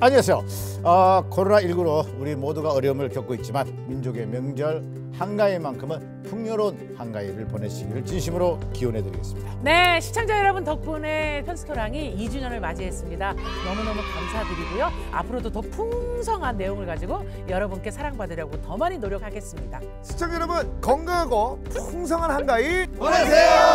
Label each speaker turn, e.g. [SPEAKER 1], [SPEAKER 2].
[SPEAKER 1] 안녕하세요. 어, 코로나19로 우리 모두가 어려움을 겪고 있지만 민족의 명절 한가위만큼은 풍요로운 한가위를 보내시기를 진심으로 기원해 드리겠습니다.
[SPEAKER 2] 네, 시청자 여러분 덕분에 편스토랑이 2주년을 맞이했습니다. 너무너무 감사드리고요. 앞으로도 더 풍성한 내용을 가지고 여러분께 사랑받으려고 더 많이 노력하겠습니다.
[SPEAKER 3] 시청자 여러분 건강하고 풍성한 한가위
[SPEAKER 1] 보내세요.